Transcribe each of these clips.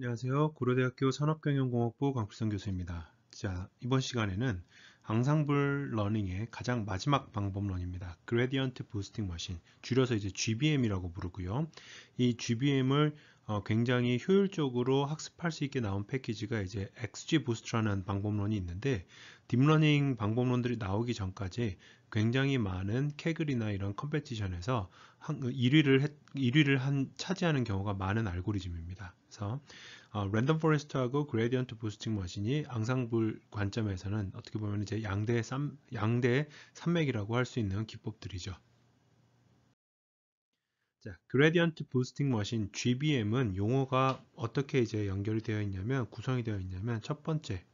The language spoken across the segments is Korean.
안녕하세요. 고려대학교 산업경영공학부 강필성 교수입니다. 자, 이번 시간에는 ensemble learning의 가장 마지막 방법론입니다. gradient boosting machine, 줄여서 이제 GBM이라고 부르고요. 이 GBM을 어, 굉장히 효율적으로 학습할 수 있게 나온 패키지가 이제 XGBoost라는 방법론이 있는데 딥러닝 방법론들이 나오기 전까지 굉장히 많은 Kaggle이나 이런 competition에서 1위를 했, 1위를 한 차지하는 경우가 많은 알고리즘입니다. 그래서 어, random forest하고 gradient boosting machine이 앙상블 관점에서는 어떻게 보면 이제 양대 쌈, 양대 산맥이라고 할 수 있는 기법들이죠. 자, gradient boosting machine GBM은 용어가 어떻게 이제 연결이 되어 있냐면 구성이 되어 있냐면 첫 번째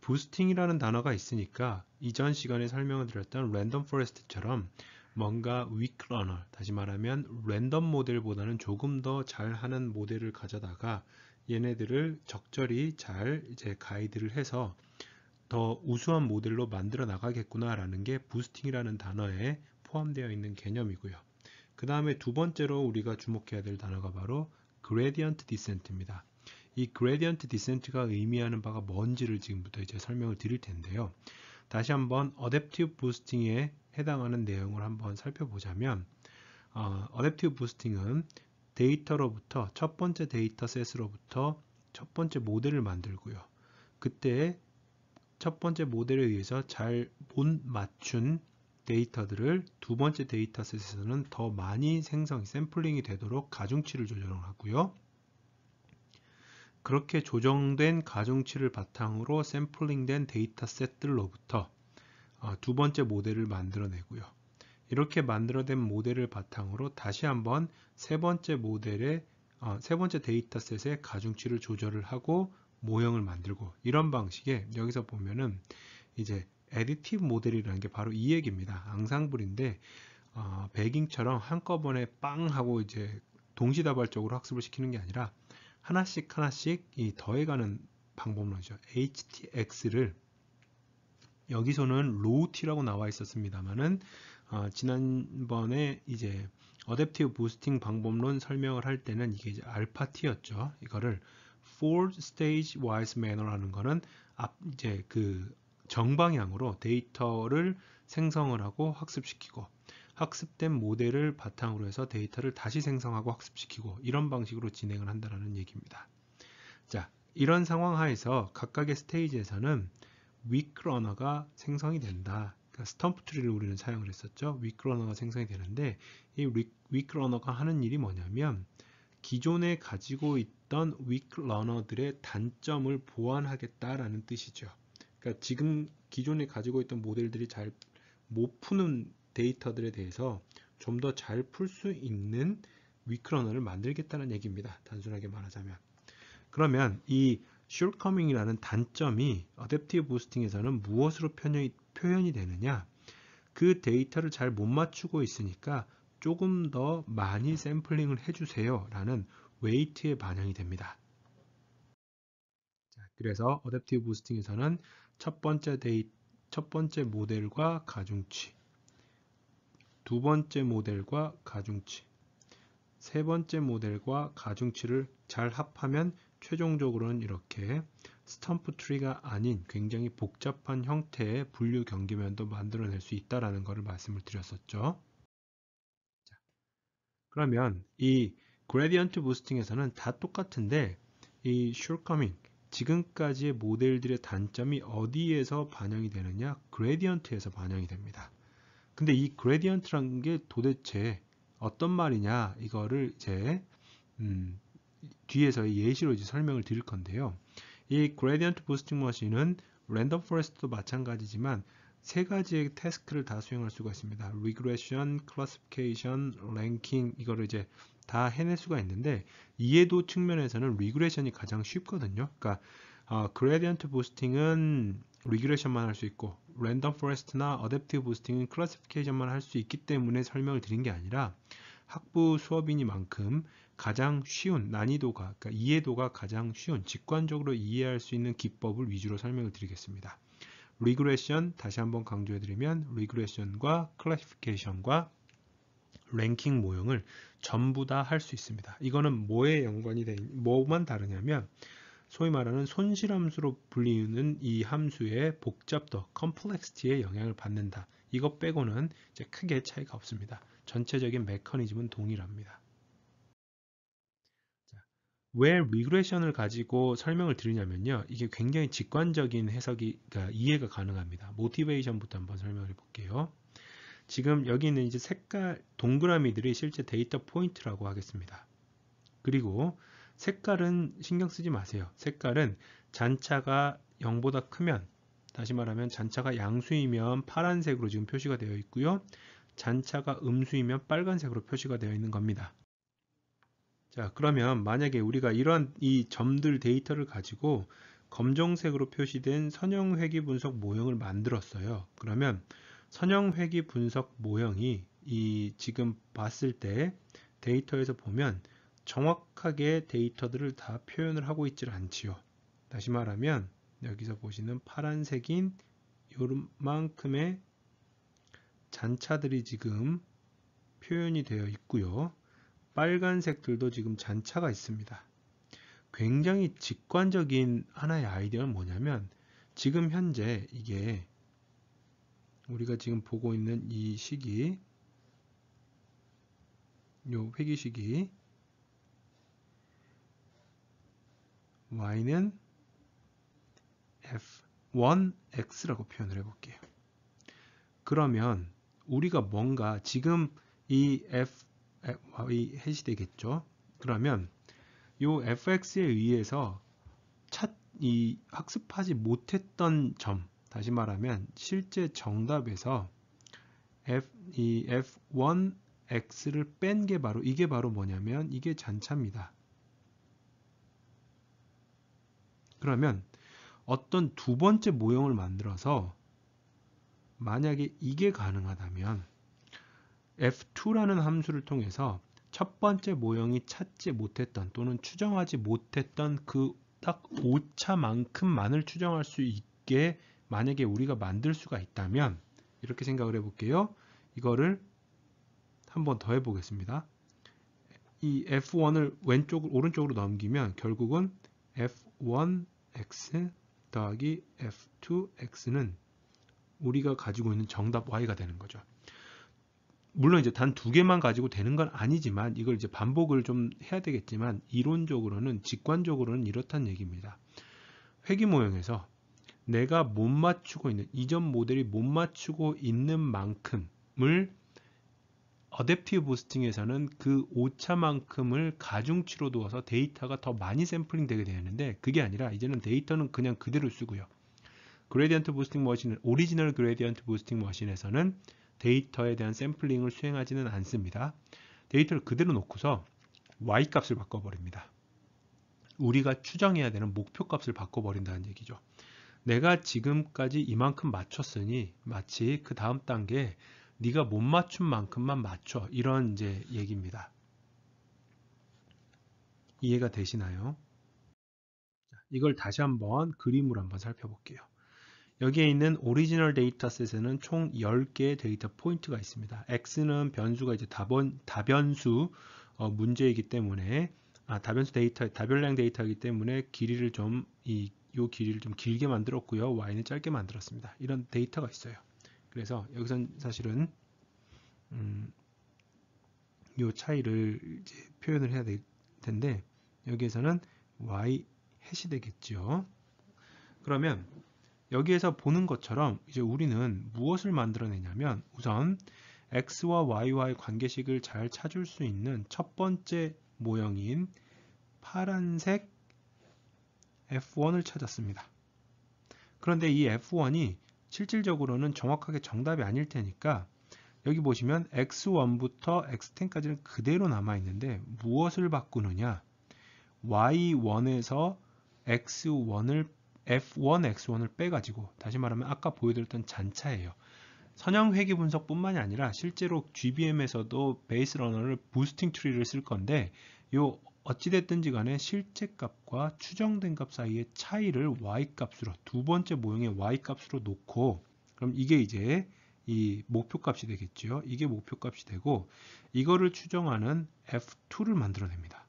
boosting이라는 단어가 있으니까 이전 시간에 설명을 드렸던 random forest처럼 뭔가 weak learner 다시 말하면 랜덤 모델보다는 조금 더 잘하는 모델을 가져다가 얘네들을 적절히 잘 이제 가이드를 해서 더 우수한 모델로 만들어 나가겠구나 라는 게 boosting이라는 단어에 포함되어 있는 개념이고요. 그 다음에 두 번째로 우리가 주목해야 될 단어가 바로 gradient descent입니다. 이 gradient descent가 의미하는 바가 뭔지를 지금부터 이제 설명을 드릴 텐데요. 다시 한번 adaptive boosting에 해당하는 내용을 한번 살펴보자면 어, boosting은 데이터로부터 첫 번째 dataset으로부터 첫 번째 모델을 만들고요. 그때 첫 번째 모델에 의해서 잘 못 맞춘 데이터들을 두 번째 dataset에서는 더 많이 생성, 샘플링이 되도록 가중치를 조정하고요. 그렇게 조정된 가중치를 바탕으로 샘플링된 dataset들로부터 어, 두 번째 모델을 만들어내고요. 이렇게 만들어낸 모델을 바탕으로 다시 한번 세 번째 모델의 어, 세 번째 dataset의 가중치를 조절을 하고 모형을 만들고 이런 방식에 여기서 보면은 이제 additive model이라는 게 바로 이 얘기입니다. 앙상블인데 어, bagging처럼 한꺼번에 빵 하고 이제 동시다발적으로 학습을 시키는 게 아니라 하나씩 하나씩 이 더해가는 방법론이죠. HTX를 여기서는 rho T라고 나와 있었습니다만은 어, 지난번에 이제 adaptive boosting 방법론 설명을 할 때는 이게 이제 알파 T였죠. 이거를 forward stage wise manner라는 거는 앞 이제 그 정방향으로 데이터를 생성을 하고 학습시키고 학습된 모델을 바탕으로 해서 데이터를 다시 생성하고 학습시키고 이런 방식으로 진행을 한다는 얘기입니다. 자, 이런 상황 하에서 각각의 스테이지에서는 weak learner가 생성이 된다. 그러니까 stump tree를 우리는 사용을 했었죠. weak learner가 생성이 되는데 이 weak learner가 하는 일이 뭐냐면 기존에 가지고 있던 weak learner들의 단점을 보완하겠다라는 뜻이죠. 그러니까 지금 기존에 가지고 있던 모델들이 잘 못 푸는 데이터들에 대해서 좀 더 잘 풀 수 있는 weak learner를 만들겠다는 얘기입니다. 단순하게 말하자면. 그러면 이 shortcoming이라는 단점이 adaptive boosting에서는 무엇으로 표현이, 표현이 되느냐? 그 데이터를 잘 못 맞추고 있으니까 조금 더 많이 샘플링을 해주세요 라는 weight에 반영이 됩니다. 자, 그래서 adaptive boosting에서는 첫 번째 데이 첫 번째 모델과 가중치 두 번째 모델과 가중치 세 번째 모델과 가중치를 잘 합하면 최종적으로는 이렇게 stump tree가 아닌 굉장히 복잡한 형태의 분류 경계면도 만들어낼 수 있다라는 것을 말씀을 드렸었죠. 자, 그러면 이 gradient boosting에서는 다 똑같은데 이 shortcoming 지금까지의 모델들의 단점이 어디에서 반영이 되느냐? gradient에서 반영이 됩니다. 근데 이 gradient라는 게 도대체 어떤 말이냐? 이거를 이제 음, 뒤에서 예시로 이제 설명을 드릴 건데요. 이 gradient boosting machine은 random forest도 마찬가지지만 세 가지의 task를 다 수행할 수가 있습니다. regression, classification, ranking 이거를 이제 다 해낼 수가 있는데 이해도 측면에서는 regression이 가장 쉽거든요. 그러니까 어, gradient boosting은 regression만 할 수 있고 random forest나 adaptive boosting은 classification만 할 수 있기 때문에 설명을 드린 게 아니라 학부 수업이니만큼 가장 쉬운 난이도가 그러니까 이해도가 가장 쉬운 직관적으로 이해할 수 있는 기법을 위주로 설명을 드리겠습니다. regression 다시 한번 강조해 드리면 regression과 classification과 랭킹 모형을 전부 다 할 수 있습니다. 이거는 뭐에 연관이 돼, 뭐만 다르냐면 소위 말하는 손실함수로 불리는 이 함수의 복잡도, complexity에 영향을 받는다. 이것 빼고는 이제 크게 차이가 없습니다. 전체적인 메커니즘은 동일합니다. 왜 regression을 가지고 설명을 드리냐면요. 이게 굉장히 직관적인 해석이 그러니까 이해가 가능합니다. motivation부터 한번 설명을 해볼게요. 지금 여기 있는 이제 색깔 동그라미들이 실제 데이터 포인트라고 하겠습니다. 그리고 색깔은 신경 쓰지 마세요. 색깔은 잔차가 0보다 크면 다시 말하면 잔차가 양수이면 파란색으로 지금 표시가 되어 있고요. 잔차가 음수이면 빨간색으로 표시가 되어 있는 겁니다. 자 그러면 만약에 우리가 이러한 이 점들 데이터를 가지고 검정색으로 표시된 선형 회귀 분석 모형을 만들었어요. 그러면 선형 회귀 분석 모형이 이 지금 봤을 때 데이터에서 보면 정확하게 데이터들을 다 표현을 하고 있질 않지요. 다시 말하면 여기서 보시는 파란색인 요만큼의 잔차들이 지금 표현이 되어 있고요. 빨간색들도 지금 잔차가 있습니다. 굉장히 직관적인 하나의 아이디어는 뭐냐면 지금 현재 이게 우리가 지금 보고 있는 이 시기 요 회기 시기 y는 f1x라고 표현을 해볼게요. 그러면 우리가 뭔가 지금 이 f 이 해시 되겠죠. 그러면 요 fx에 의해서 차, 이 학습하지 못했던 점 다시 말하면 실제 정답에서 f 이 f1x를 뺀 게 바로 이게 바로 뭐냐면 이게 잔차입니다. 그러면 어떤 두 번째 모형을 만들어서 만약에 이게 가능하다면 f2라는 함수를 통해서 첫 번째 모형이 찾지 못했던 또는 추정하지 못했던 그 딱 오차만큼만을 추정할 수 있게 만약에 우리가 만들 수가 있다면 이렇게 생각을 해볼게요. 이거를 한번 더 해보겠습니다. 이 f1을 왼쪽 오른쪽으로 넘기면 결국은 f1x 더하기 f2x는 우리가 가지고 있는 정답 y가 되는 거죠. 물론 이제 단 두 개만 가지고 되는 건 아니지만 이걸 이제 반복을 좀 해야 되겠지만 이론적으로는 직관적으로는 이렇단 얘기입니다. 회귀 모형에서 내가 못 맞추고 있는 이전 모델이 못 맞추고 있는 만큼을 adaptive boosting에서는 그 오차만큼을 가중치로 두어서 데이터가 더 많이 샘플링 되게 되는데 그게 아니라 이제는 데이터는 그냥 그대로 쓰고요. gradient boosting machine, 오리지널 gradient boosting machine에서는 데이터에 대한 샘플링을 수행하지는 않습니다. 데이터를 그대로 놓고서 y 값을 바꿔버립니다. 우리가 추정해야 되는 목표 값을 바꿔버린다는 얘기죠. 내가 지금까지 이만큼 맞췄으니 마치 그 다음 단계 네가 못 맞춘 만큼만 맞춰 이런 이제 얘기입니다. 이해가 되시나요? 이걸 다시 한번 그림으로 한번 살펴볼게요. 여기에 있는 오리지널 dataset에는 총 10개의 데이터 포인트가 있습니다. x는 변수가 이제 다번, 다변수 어, 문제이기 때문에 아, 다변수 데이터, 다변량 데이터이기 때문에 길이를 좀, 이, 요 길이를 좀 길게 만들었고요. y는 짧게 만들었습니다. 이런 데이터가 있어요. 그래서 여기선 사실은, 음, 요 차이를 이제 표현을 해야 될 텐데, 여기에서는 y 해시 되겠죠. 그러면 여기에서 보는 것처럼 이제 우리는 무엇을 만들어내냐면 우선 x와 y와의 관계식을 잘 찾을 수 있는 첫 번째 모형인 파란색 f1을 찾았습니다. 그런데 이 f1이 실질적으로는 정확하게 정답이 아닐 테니까 여기 보시면 x1부터 x10까지는 그대로 남아 있는데 무엇을 바꾸느냐 y1에서 x1을 F1, X1을 빼가지고 다시 말하면 아까 보여드렸던 잔차예요. 선형 회귀 분석뿐만이 아니라 실제로 GBM에서도 base learner를 boosting tree를 쓸 건데 요 어찌됐든지 간에 실제 값과 추정된 값 사이의 차이를 y 값으로 두 번째 모형의 y 값으로 놓고 그럼 이게 이제 이 목표 값이 되겠죠. 이게 목표 값이 되고 이거를 추정하는 F2를 만들어냅니다.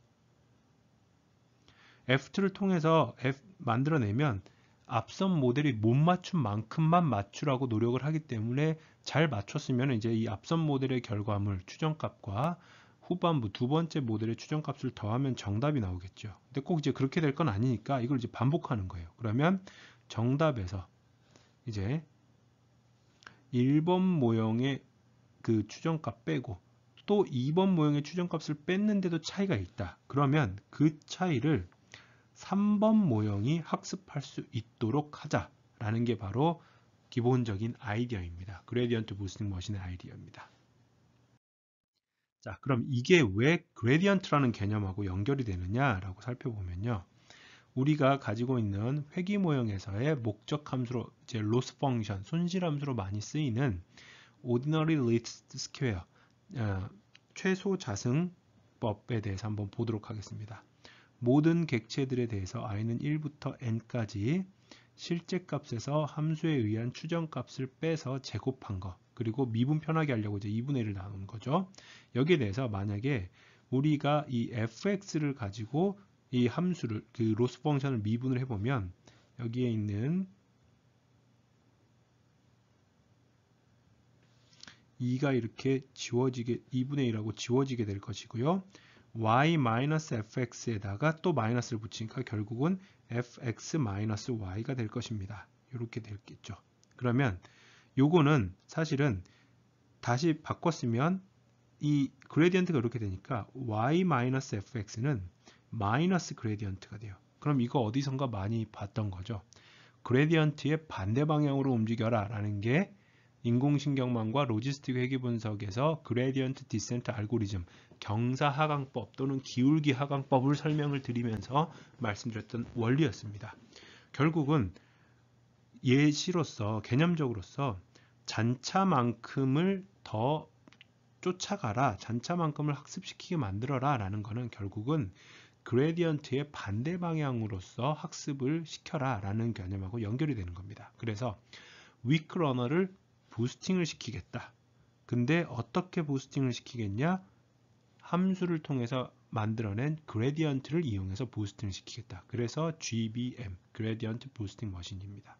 F2를 통해서 F 만들어내면 앞선 모델이 못 맞춘 만큼만 맞추라고 노력을 하기 때문에 잘 맞췄으면 이제 이 앞선 모델의 결과물 추정값과 후반부 두 번째 모델의 추정값을 더하면 정답이 나오겠죠. 근데 꼭 이제 그렇게 될 건 아니니까 이걸 이제 반복하는 거예요. 그러면 정답에서 이제 1번 모형의 그 추정값 빼고 또 2번 모형의 추정값을 뺐는데도 차이가 있다. 그러면 그 차이를 3번 모형이 학습할 수 있도록 하자라는 게 바로 기본적인 아이디어입니다. gradient boosting machine의 아이디어입니다. 자, 그럼 이게 왜 gradient라는 개념하고 연결이 되느냐라고 살펴보면요. 우리가 가지고 있는 회귀 모형에서의 목적 함수로 로스 펑션, 손실 함수로 많이 쓰이는 ordinary least square, 어, 최소 자승법에 대해서 한번 보도록 하겠습니다. 모든 객체들에 대해서 i는 1부터 n까지 실제 값에서 함수에 의한 추정 값을 빼서 제곱한 거 그리고 미분 편하게 하려고 이제 2분의 1을 나눈 거죠. 여기에 대해서 만약에 우리가 이 fx를 가지고 이 함수를 그 로스 펑션을 미분을 해보면 여기에 있는 2가 이렇게 지워지게 2분의 1하고 지워지게 될 것이고요. Y-fx에다가 또 마이너스를 붙이니까 결국은 fx-y가 될 것입니다. 이렇게 되겠죠. 그러면 요거는 사실은 다시 바꿨으면 이 gradient가 이렇게 되니까 y-fx는 마이너스 gradient가 돼요. 그럼 이거 어디선가 많이 봤던 거죠. gradient의 반대 방향으로 움직여라 라는 게 인공신경망과 logistic 회귀 분석에서 gradient descent 알고리즘 경사 하강법 또는 기울기 하강법을 설명을 드리면서 말씀드렸던 원리였습니다. 결국은 예시로서 개념적으로서 잔차만큼을 더 쫓아가라 잔차만큼을 학습시키게 만들어라 라는 것은 결국은 gradient의 반대 방향으로서 학습을 시켜라 라는 개념하고 연결이 되는 겁니다. 그래서 weak learner를 boosting을 시키겠다. 근데 어떻게 boosting을 시키겠냐? 함수를 통해서 만들어낸 gradient를 이용해서 boosting을 시키겠다. 그래서 GBM, gradient boosting machine입니다.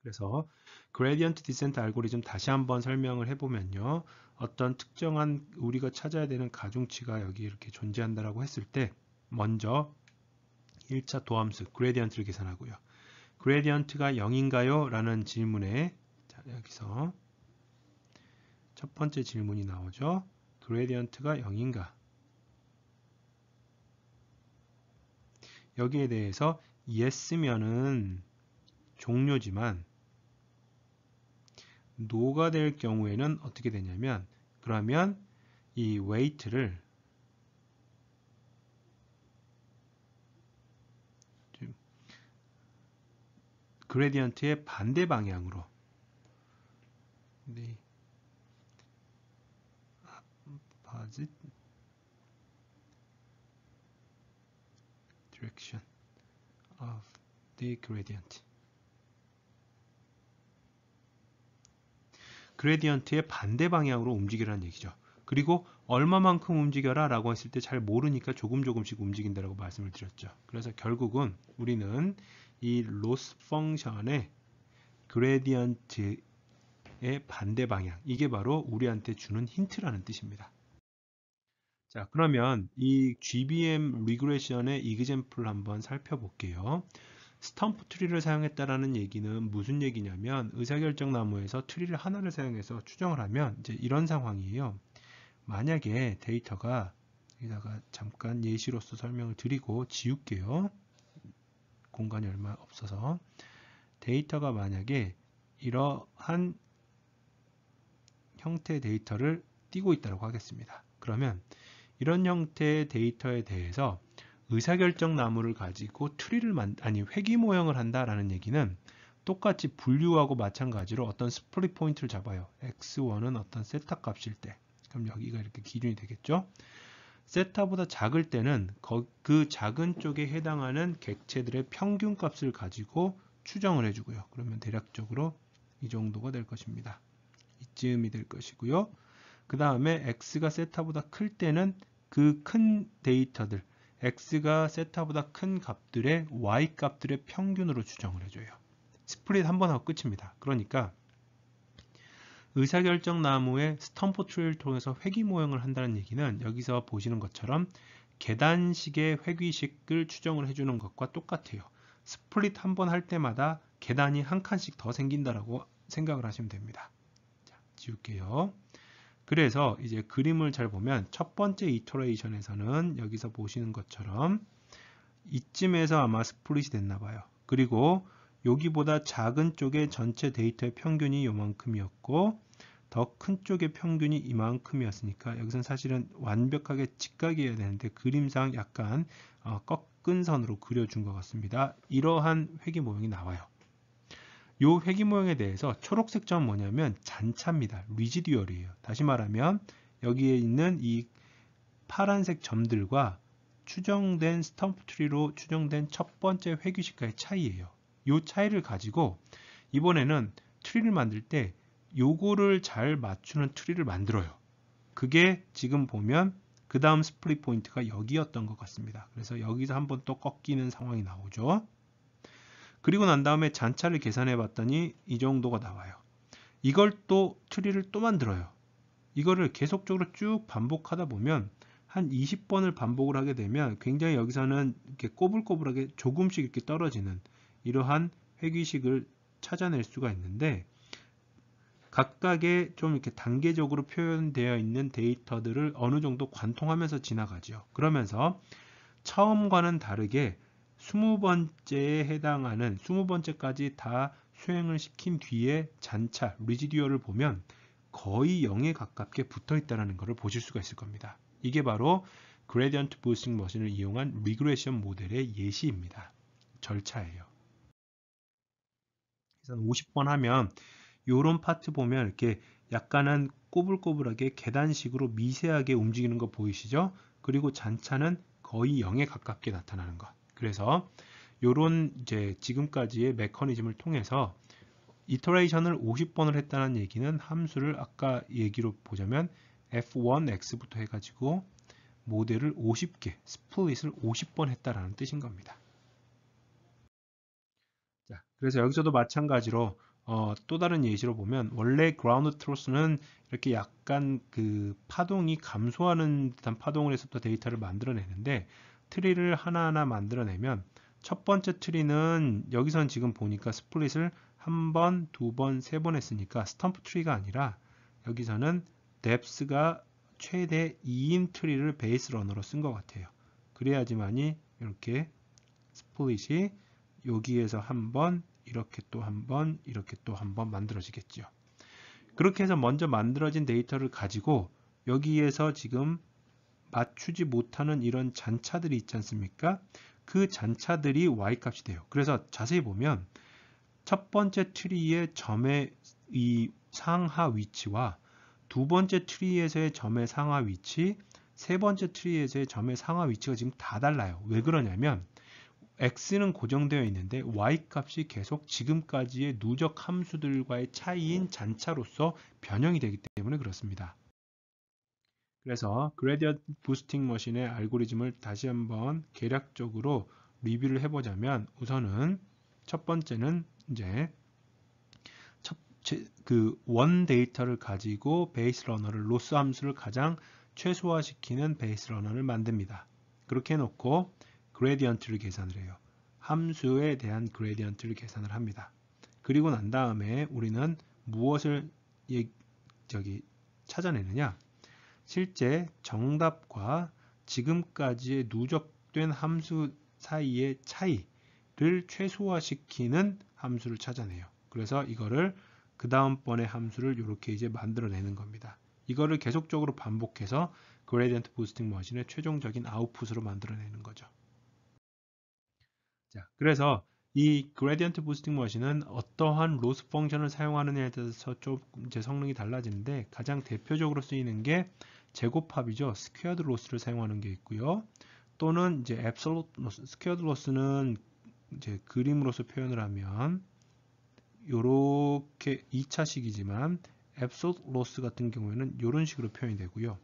그래서 gradient descent 알고리즘 다시 한번 설명을 해보면요. 어떤 특정한 우리가 찾아야 되는 가중치가 여기 이렇게 존재한다라고 했을 때 먼저 1차 도함수 gradient를 계산하고요. gradient가 0인가요? 라는 질문에 자, 여기서 첫 번째 질문이 나오죠. gradient가 0인가? 여기에 대해서 yes면은 종료지만 노가 될 경우에는 어떻게 되냐면 그러면 이 weight를 그레디언트의 반대 방향으로 네. opposite direction of the gradient 그레디언트의 반대 방향으로 움직이라는 얘기죠. 그리고 얼마만큼 움직여라 라고 했을 때 잘 모르니까 조금 조금씩 움직인다라고 말씀을 드렸죠. 그래서 결국은 우리는 이 로스 펑션의 그레디언트의 반대 방향 이게 바로 우리한테 주는 힌트라는 뜻입니다. 자 그러면 이 GBM regression의 example 한번 살펴볼게요. stump tree를 사용했다라는 얘기는 무슨 얘기냐면 의사결정 나무에서 tree를 하나를 사용해서 추정을 하면 이제 이런 상황이에요. 만약에 데이터가 여기다가 잠깐 예시로서 설명을 드리고 지울게요. 공간이 얼마 없어서 데이터가 만약에 이러한 형태의 데이터를 띄고 있다고 하겠습니다. 그러면 이런 형태의 데이터에 대해서 의사결정 나무를 가지고 tree를 만 아니 회귀 모형을 한다라는 얘기는 똑같이 분류하고 마찬가지로 어떤 split point를 잡아요. x1은 어떤 세타 값일 때 그럼 여기가 이렇게 기준이 되겠죠. 세타보다 작을 때는 그 작은 쪽에 해당하는 객체들의 평균 값을 가지고 추정을 해주고요. 그러면 대략적으로 이 정도가 될 것입니다. 이쯤이 될 것이고요. 그 다음에 x가 세타보다 클 때는 그 큰 데이터들 x가 세타보다 큰 값들의 y 값들의 평균으로 추정을 해줘요. split 한 번 하고 끝입니다. 그러니까 의사결정 나무의 stump tree를 통해서 회귀 모형을 한다는 얘기는 여기서 보시는 것처럼 계단식의 회귀식을 추정을 해주는 것과 똑같아요. split 한 번 할 때마다 계단이 한 칸씩 더 생긴다라고 생각을 하시면 됩니다. 자, 지울게요. 그래서 이제 그림을 잘 보면 첫 번째 iteration에서는 여기서 보시는 것처럼 이쯤에서 아마 split이 됐나 봐요. 그리고 여기보다 작은 쪽의 전체 데이터의 평균이 요만큼이었고 더 큰 쪽의 평균이 이만큼이었으니까 여기선 사실은 완벽하게 직각이어야 되는데 그림상 약간 어, 꺾은 선으로 그려준 것 같습니다. 이러한 회귀 모형이 나와요. 이 회귀 모형에 대해서 초록색 점 뭐냐면 잔차입니다. residual이에요. 다시 말하면 여기에 있는 이 파란색 점들과 추정된 stump 트리로 추정된 첫 번째 회귀식과의 차이예요. 이 차이를 가지고 이번에는 트리를 만들 때 요거를 잘 맞추는 트리를 만들어요. 그게 지금 보면 그 다음 split 포인트가 여기였던 것 같습니다. 그래서 여기서 한번 또 꺾이는 상황이 나오죠. 그리고 난 다음에 잔차를 계산해 봤더니 이 정도가 나와요. 이걸 또 트리를 또 만들어요. 이거를 계속적으로 쭉 반복하다 보면 한 20번을 반복을 하게 되면 굉장히 여기서는 이렇게 꼬불꼬불하게 조금씩 이렇게 떨어지는 이러한 회귀식을 찾아낼 수가 있는데 각각의 좀 이렇게 단계적으로 표현되어 있는 데이터들을 어느 정도 관통하면서 지나가죠. 그러면서 처음과는 다르게 20번째에 해당하는 20번째까지 다 수행을 시킨 뒤에 잔차, residual을 보면 거의 0에 가깝게 붙어 있다는 것을 보실 수가 있을 겁니다. 이게 바로 gradient boosting machine을 이용한 regression 모델의 예시입니다. 절차예요. 그래서 50번 하면 이런 파트 보면 이렇게 약간은 꼬불꼬불하게 계단식으로 미세하게 움직이는 거 보이시죠? 그리고 잔차는 거의 0에 가깝게 나타나는 것. 그래서 이런 이제 지금까지의 메커니즘을 통해서 이터레이션을 50번을 했다는 얘기는 함수를 아까 얘기로 보자면 f1x부터 해가지고 모델을 50개, 스플릿을 50번 했다라는 뜻인 겁니다. 자, 그래서 여기서도 마찬가지로 어, 또 다른 예시로 보면 원래 ground truth는 이렇게 약간 그 파동이 감소하는 듯한 파동을 해서부터 데이터를 만들어내는데 트리를 하나하나 만들어내면 첫 번째 트리는 여기선 지금 보니까 split을 한 번, 두 번, 세 번 했으니까 stump 트리가 아니라 여기서는 depth가 최대 2인 트리를 base learner로 쓴 것 같아요. 그래야지만이 이렇게 split이 여기에서 한 번, 이렇게 또 한 번, 이렇게 또 한 번 만들어지겠죠. 그렇게 해서 먼저 만들어진 데이터를 가지고 여기에서 지금 맞추지 못하는 이런 잔차들이 있지 않습니까? 그 잔차들이 y값이 돼요. 그래서 자세히 보면 첫 번째 트리의 점의 이 상하 위치와 두 번째 트리에서의 점의 상하 위치, 세 번째 트리에서의 점의 상하 위치가 지금 다 달라요. 왜 그러냐면 x는 고정되어 있는데 y 값이 계속 지금까지의 누적 함수들과의 차이인 잔차로서 변형이 되기 때문에 그렇습니다. 그래서 gradient boosting machine의 알고리즘을 다시 한번 개략적으로 리뷰를 해보자면 우선은 첫 번째는 이제 그 원 데이터를 가지고 base learner를 loss 함수를 가장 최소화시키는 베이스 러너를 만듭니다. 그렇게 해놓고 그레디언트를 계산을 해요. 함수에 대한 그레디언트를 계산을 합니다. 그리고 난 다음에 우리는 무엇을 예, 저기 찾아내느냐? 실제 정답과 지금까지의 누적된 함수 사이의 차이를 최소화시키는 함수를 찾아내요. 그래서 이거를 그 다음번의 함수를 이렇게 이제 만들어내는 겁니다. 이거를 계속적으로 반복해서 gradient boosting machine의 최종적인 output으로 만들어내는 거죠. 자, 그래서 이 gradient boosting machine은 어떠한 loss function을 사용하느냐에 따라서 좀 이제 성능이 달라지는데 가장 대표적으로 쓰이는 게 제곱합이죠. squared loss를 사용하는 게 있고요. 또는 이제 absolute loss, squared loss는 이제 그림으로서 표현을 하면 요렇게 2차식이지만 absolute loss 같은 경우에는 이런 식으로 표현이 되고요.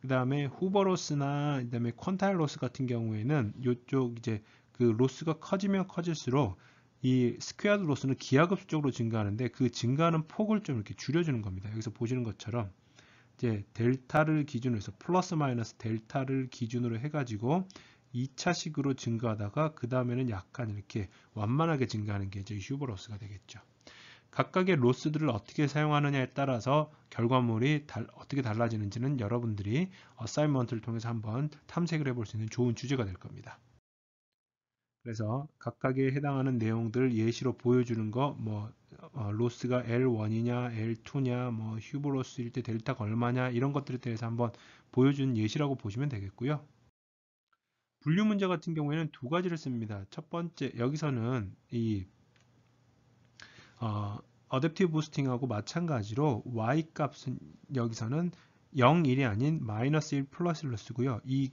그 다음에 Huber loss나 그 다음에 quantile loss 같은 경우에는 이쪽 이제 그 loss가 커지면 커질수록 이 squared loss는 기하급수적으로 증가하는데 그 증가하는 폭을 좀 이렇게 줄여주는 겁니다. 여기서 보시는 것처럼 이제 델타를 기준으로 해서 플러스 마이너스 델타를 기준으로 해가지고 2차식으로 증가하다가 그 다음에는 약간 이렇게 완만하게 증가하는 게 이제 Huber loss가 되겠죠. 각각의 loss들을 어떻게 사용하느냐에 따라서 결과물이 달, 어떻게 달라지는지는 여러분들이 assignment를 통해서 한번 탐색을 해볼 수 있는 좋은 주제가 될 겁니다. 그래서 각각에 해당하는 내용들 예시로 보여주는 거, 뭐, 어, loss가 L1이냐, L2냐, 뭐, Huber loss일 때 델타가 얼마냐, 이런 것들에 대해서 한번 보여주는 예시라고 보시면 되겠고요. 분류 문제 같은 경우에는 두 가지를 씁니다. 첫 번째, 여기서는 이 어, adaptive boosting하고 마찬가지로 y 값은 여기서는 0, 1이 아닌 마이너스 1 플러스 1로 쓰고요. 이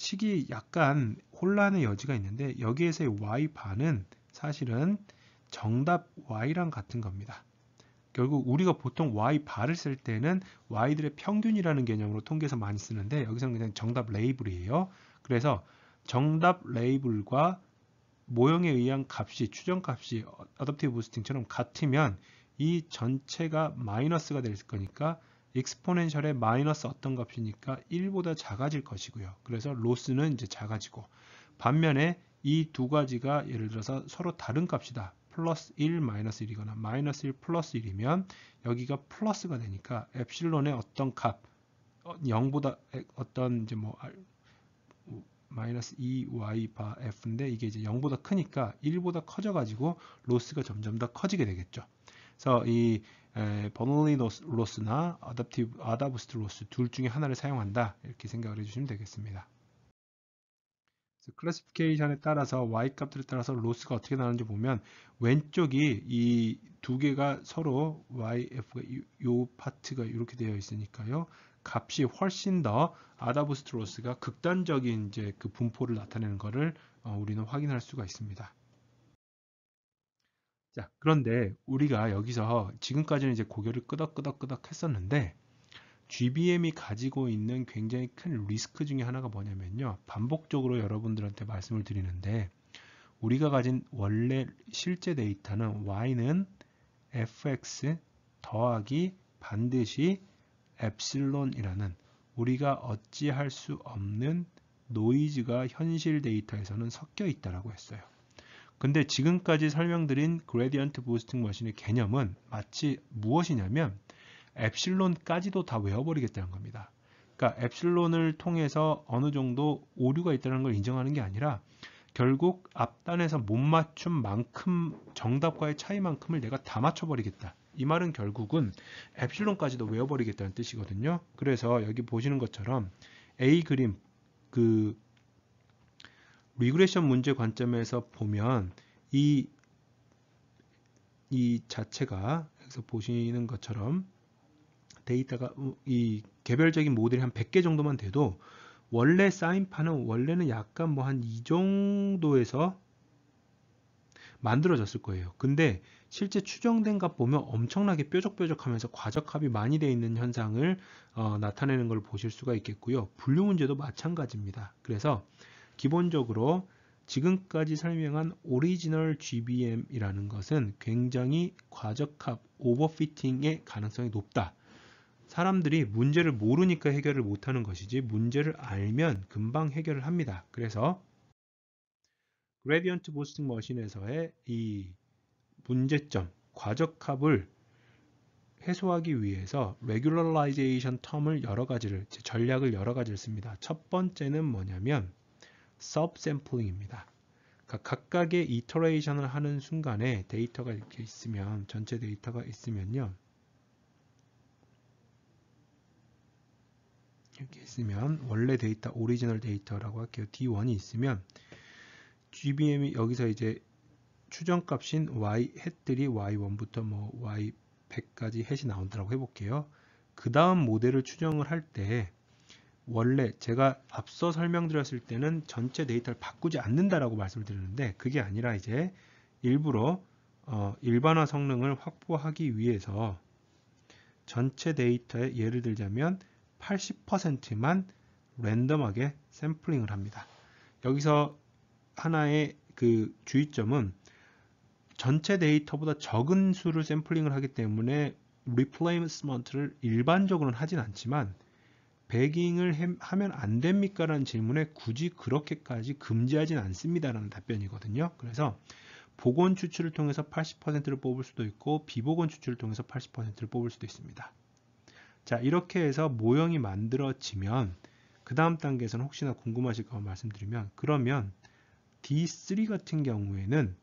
식이 약간 혼란의 여지가 있는데 여기에서의 y 반은 사실은 정답 y랑 같은 겁니다. 결국 우리가 보통 y 발을 쓸 때는 y들의 평균이라는 개념으로 통계에서 많이 쓰는데 여기서는 그냥 정답 레이블이에요. 그래서 정답 레이블과 모형에 의한 값이 추정값이 adaptive boosting처럼 같으면 이 전체가 마이너스가 될 거니까 exponential의 마이너스 어떤 값이니까 1보다 작아질 것이고요. 그래서 loss는 이제 작아지고 반면에 이 두 가지가 예를 들어서 서로 다른 값이다. 플러스 1 마이너스 1이거나 마이너스 1 플러스 1이면 여기가 플러스가 되니까 엡실론의 어떤 값 0보다 어, 어떤 이제 뭐 마이너스 2y 바 f인데 이게 이제 0보다 크니까 1보다 커져 가지고 loss가 점점 더 커지게 되겠죠. 그래서 이 Bernoulli loss나 adaptive AdaBoost loss 둘 중에 하나를 사용한다 이렇게 생각을 해주시면 되겠습니다. classification에 따라서 y 값들에 따라서 loss가 어떻게 나오는지 보면 왼쪽이 이 두 개가 서로 y, f가 이, 요 파트가 이렇게 되어 있으니까요. 값이 훨씬 더 아다부스트로스가 극단적인 이제 그 분포를 나타내는 것을 어, 우리는 확인할 수가 있습니다. 자, 그런데 우리가 여기서 지금까지는 이제 고개를 끄덕끄덕끄덕 했었는데 GBM이 가지고 있는 굉장히 큰 리스크 중에 하나가 뭐냐면요. 반복적으로 여러분들한테 말씀을 드리는데 우리가 가진 원래 실제 데이터는 y는 fx 더하기 반드시 엡실론이라는 우리가 어찌할 수 없는 노이즈가 현실 데이터에서는 섞여 있다라고 했어요. 근데 지금까지 설명드린 gradient boosting machine의 개념은 마치 무엇이냐면 엡실론까지도 다 외워버리겠다는 겁니다. 그러니까 엡실론을 통해서 어느 정도 오류가 있다는 걸 인정하는 게 아니라 결국 앞단에서 못 맞춘 만큼 정답과의 차이만큼을 내가 다 맞춰버리겠다. 이 말은 결국은 엡실론까지도 외워버리겠다는 뜻이거든요. 그래서 여기 보시는 것처럼 A 그림 그 regression 문제 관점에서 보면 이, 이 자체가 여기서 보시는 것처럼 데이터가 이 개별적인 모델이 한 100개 정도만 돼도 원래 사인판은 원래는 약간 뭐 한 이 정도에서 만들어졌을 거예요. 근데 실제 추정된 값 보면 엄청나게 뾰족뾰족하면서 과적합이 많이 되어 있는 현상을 어, 나타내는 걸 보실 수가 있겠고요. 분류 문제도 마찬가지입니다. 그래서 기본적으로 지금까지 설명한 오리지널 GBM이라는 것은 굉장히 과적합 오버피팅의 가능성이 높다. 사람들이 문제를 모르니까 해결을 못하는 것이지 문제를 알면 금방 해결을 합니다. 그래서 gradient boosting machine에서의 이 문제점, 과적합을 해소하기 위해서 regularization term을 여러 가지를 전략을 여러 가지를 씁니다. 첫 번째는 뭐냐면 subsampling입니다. 그러니까 각각의 iteration을 하는 순간에 데이터가 이렇게 있으면 전체 데이터가 있으면요. 이렇게 있으면 원래 데이터 오리지널 데이터라고 할게요. D1이 있으면 GBM이 여기서 이제 추정값인 y hat들이 y1부터 뭐 y100까지 햇이 나온다고 해볼게요. 그 다음 모델을 추정을 할 때 원래 제가 앞서 설명드렸을 때는 전체 데이터를 바꾸지 않는다라고 말씀을 드렸는데 그게 아니라 이제 일부러 어, 일반화 성능을 확보하기 위해서 전체 데이터에 예를 들자면 80%만 랜덤하게 샘플링을 합니다. 여기서 하나의 그 주의점은 전체 데이터보다 적은 수를 샘플링을 하기 때문에 replacement를 일반적으로는 하진 않지만 bagging을 하면 안 됩니까? 라는 질문에 굳이 그렇게까지 금지하진 않습니다 라는 답변이거든요. 그래서 복원 추출을 통해서 80%를 뽑을 수도 있고 비복원 추출을 통해서 80%를 뽑을 수도 있습니다. 자 이렇게 해서 모형이 만들어지면 그 다음 단계에서는 혹시나 궁금하실까 말씀드리면 그러면 D3 같은 경우에는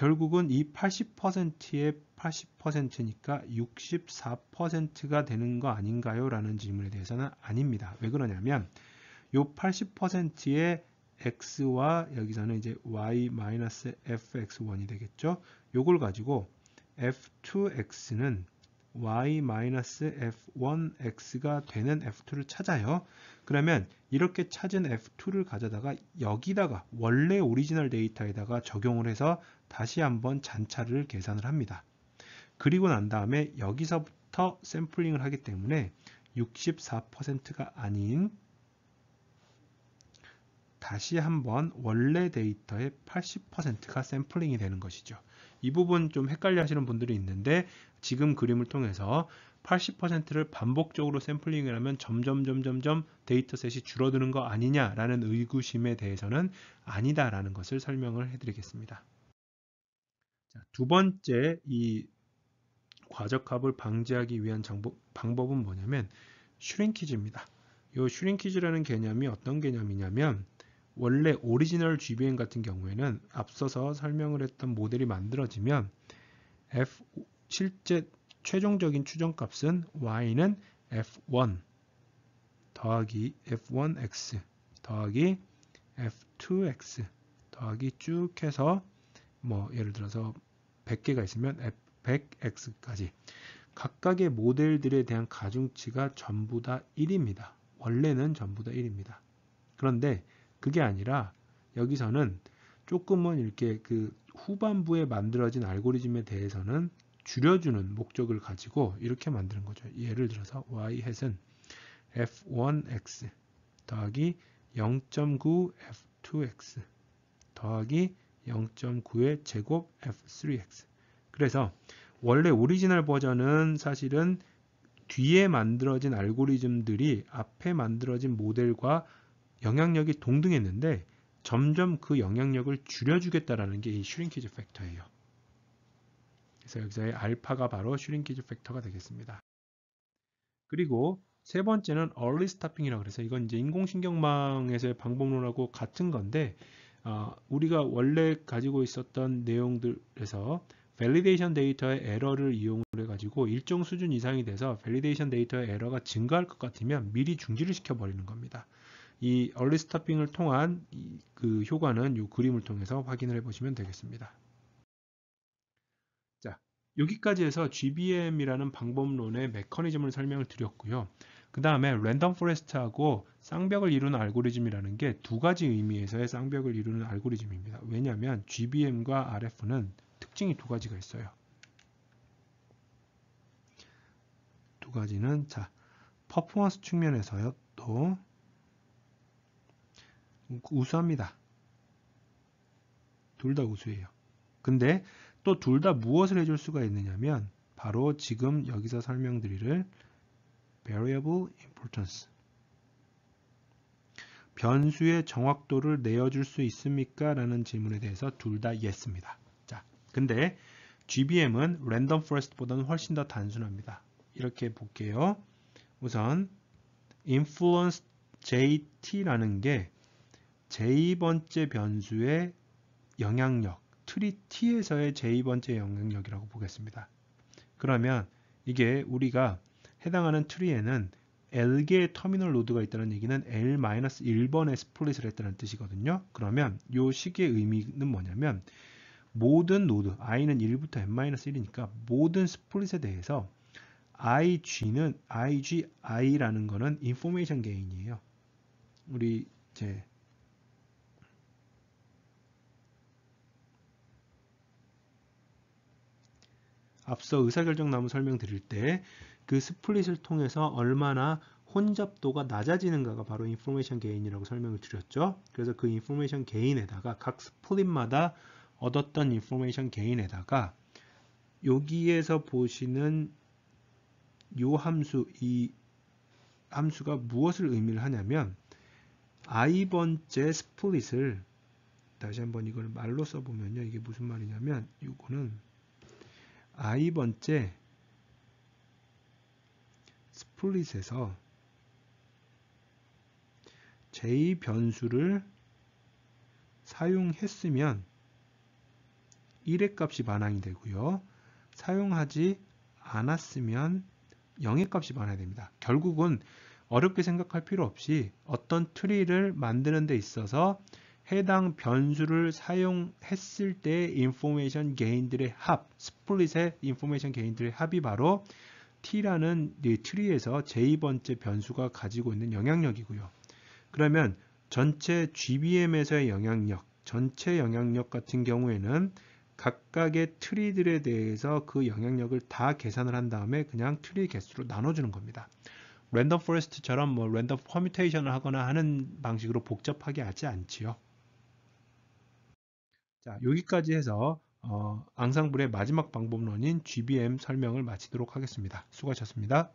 결국은 이 80%의 80%니까 64%가 되는 거 아닌가요? 라는 질문에 대해서는 아닙니다. 왜 그러냐면 이 80%의 x와 여기서는 이제 y-fx1이 되겠죠. 요걸 가지고 f2x는 y-f1x가 되는 f2를 찾아요. 그러면 이렇게 찾은 f2를 가져다가 여기다가 원래 오리지널 데이터에다가 적용을 해서 다시 한번 잔차를 계산을 합니다. 그리고 난 다음에 여기서부터 샘플링을 하기 때문에 64%가 아닌 다시 한번 원래 데이터의 80%가 샘플링이 되는 것이죠. 이 부분 좀 헷갈려 하시는 분들이 있는데 지금 그림을 통해서 80%를 반복적으로 샘플링을 하면 점점 점점점 dataset이 줄어드는 거 아니냐라는 의구심에 대해서는 아니다라는 것을 설명을 해드리겠습니다. 자, 두 번째 이 과적합을 방지하기 위한 장법, 방법은 뭐냐면 shrinkage입니다. 이 shrinkage라는 개념이 어떤 개념이냐면 원래 오리지널 GBM 같은 경우에는 앞서서 설명을 했던 모델이 만들어지면 F 실제 최종적인 추정값은 y는 f1 더하기 f1x 더하기 f2x 더하기 쭉 해서 뭐 예를 들어서 100개가 있으면 f100x까지 각각의 모델들에 대한 가중치가 전부 다 1입니다. 원래는 전부 다 1입니다. 그런데 그게 아니라 여기서는 조금은 이렇게 그 후반부에 만들어진 알고리즘에 대해서는 줄여주는 목적을 가지고 이렇게 만드는 거죠. 예를 들어서 y 햇은 f1x 더하기 0.9 f2x 더하기 0.9의 제곱 f3x 그래서 원래 오리지널 버전은 사실은 뒤에 만들어진 알고리즘들이 앞에 만들어진 모델과 영향력이 동등했는데 점점 그 영향력을 줄여주겠다라는 게 이 shrinkage factor예요. 그래서 여기서의 알파가 바로 shrinkage factor가 되겠습니다. 그리고 세 번째는 early stopping이라고 그래서 이건 이제 인공신경망에서의 방법론하고 같은 건데 어, 우리가 원래 가지고 있었던 내용들에서 validation 데이터의 에러를 이용을 해 가지고 일정 수준 이상이 돼서 validation 데이터의 에러가 증가할 것 같으면 미리 중지를 시켜 버리는 겁니다. 이 early stopping을 통한 그 효과는 이 그림을 통해서 확인을 해 보시면 되겠습니다. 여기까지 해서 GBM이라는 방법론의 메커니즘을 설명을 드렸고요. 그 다음에 random forest하고 쌍벽을 이루는 알고리즘이라는 게 두 가지 의미에서의 쌍벽을 이루는 알고리즘입니다. 왜냐하면 GBM과 RF는 특징이 두 가지가 있어요. 두 가지는 자 퍼포먼스 측면에서요 또 우수합니다. 둘 다 우수해요. 근데 또 둘 다 무엇을 해줄 수가 있느냐면 바로 지금 여기서 설명드릴 variable importance 변수의 정확도를 내어줄 수 있습니까? 라는 질문에 대해서 둘 다 yes입니다. 자, 근데 GBM은 random forest보다는 훨씬 더 단순합니다. 이렇게 볼게요. 우선 influence JT라는 게 J번째 변수의 영향력 트리 T에서의 J번째 영향력이라고 보겠습니다. 그러면 이게 우리가 해당하는 트리에는 L개의 터미널 노드가 있다는 얘기는 L-1번의 split을 했다는 뜻이거든요. 그러면 이 식의 의미는 뭐냐면 모든 노드, i는 1부터 n-1이니까 모든 split에 대해서 ig는 ig, i라는 거는 information gain이에요. 우리 이제 앞서 의사결정 나무 설명드릴 때 그 split을 통해서 얼마나 혼잡도가 낮아지는가가 바로 information gain이라고 설명을 드렸죠. 그래서 그 information gain에다가 각 split마다 얻었던 인포메이션 게인에다가 여기에서 보시는 요 함수 이 함수가 무엇을 의미를 하냐면 i번째 스플릿을 다시 한번 이걸 말로 써보면요 이게 무슨 말이냐면 이거는 i번째 스플릿에서 j 변수를 사용했으면 1의 값이 반환이 되고요. 사용하지 않았으면 0의 값이 반환이 됩니다. 결국은 어렵게 생각할 필요 없이 어떤 트리를 만드는 데 있어서 해당 변수를 사용했을 때 information gain들의 합, split의 information gain들의 합이 바로 t라는 이 트리에서 j 번째 변수가 가지고 있는 영향력이고요. 그러면 전체 GBM에서의 영향력, 전체 영향력 같은 경우에는 각각의 트리들에 대해서 그 영향력을 다 계산을 한 다음에 그냥 트리 개수로 나눠주는 겁니다. random forest처럼 뭐 random permutation을 하거나 하는 방식으로 복잡하게 하지 않지요. 자, 여기까지 해서 어, 앙상블의 마지막 방법론인 GBM 설명을 마치도록 하겠습니다. 수고하셨습니다.